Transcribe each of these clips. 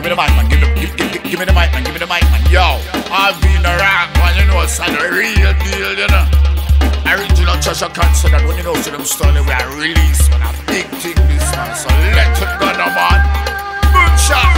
give me the mic, man. Give, me, give, give, give, give me the mic, man. Give me the mic, man. Yo, I've been a rock, man. You know, it's a real deal, you know. Original treasure concert, and when you know, so them stolen, we are released, man. A big thing, this, man. So let it go, no, man. Boom, shot.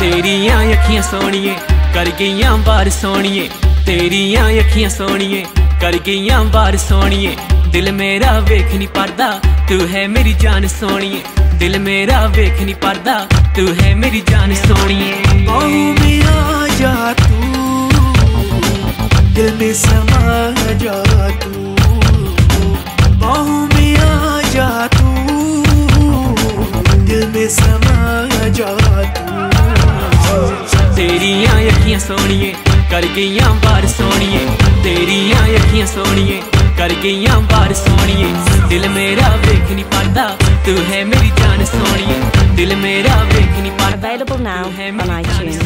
तेरिया अखियाँ सोनिए कर गईया बार सोनिए तेरिया अखियाँ सोनिए कर गईया बार सोनिए दिल मेरा वेख नहीं पारदा तू है मेरी जान सोनिए दिल मेरा वेख नहीं पारदा तू है मेरी जान सोनिए। बहु मेरा जा तू। दिल में समा जा तू। जा तू। दिल में समा जा तू। तेरिया सोनिए कर गई बार सोनिए। तेरिया अखियाँ सोनिए कर गई बार सोनिए। दिल मेरा वेख नहीं पाता तू है मेरी जान सोनिए। दिल मेरा देखनी पा Available now on iTunes.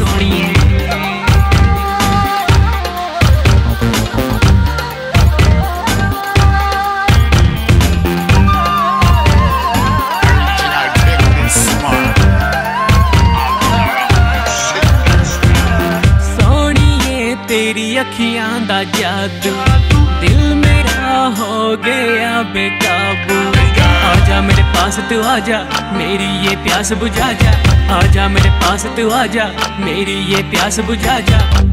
तेरी अखियाँ दा जादू दिल मेरा हो गया बेकाबू। आजा मेरे पास तू आजा मेरी ये प्यास बुझा जा आजा मेरे पास तू आजा मेरी ये प्यास बुझा जा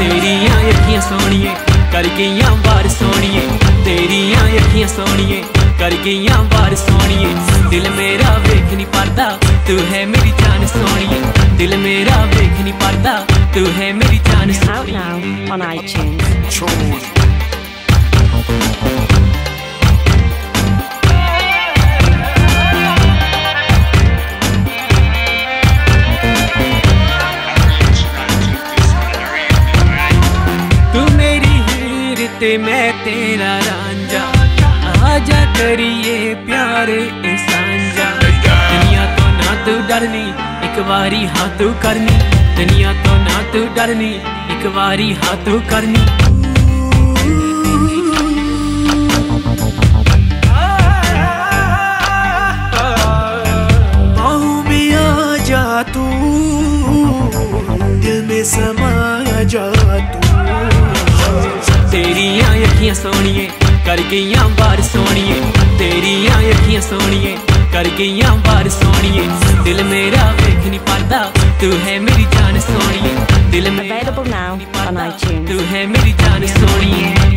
तेरी अखियाँ सोनिए करके या बार सोनिए तेरी अखियाँ सोनिए ਕਰ ਗਈਆਂ ਬਾਰ ਸੋਹਣੀਏ ਦਿਲ ਮੇਰਾ ਵੇਖ ਨਹੀਂ ਪਰਦਾ ਤੂੰ ਹੈ ਮੇਰੀ ਜਾਨ ਸੋਹਣੀਏ ਦਿਲ ਮੇਰਾ ਵੇਖ ਨਹੀਂ ਪਰਦਾ ਤੂੰ ਹੈ ਮੇਰੀ ਜਾਨ Out ਸੋਹਣੀਏ now on iTunes. आजा करिए प्यारे दुनिया तो ना तू डरनी एक बारी हाथ करनी। दुनिया तो ना तू डरनी एक बारी हाथ करनी। तू में समा जा तू। तेरी अखियाँ सोनिए कर गई बार सोनिए तेरिया अखियाँ सोनिए कर गई बार सोनिए। दिल मेरा वेख नहीं पाता तू है मेरी जान सोनिए। दिल मेरा तू है मेरी जान सोनिए।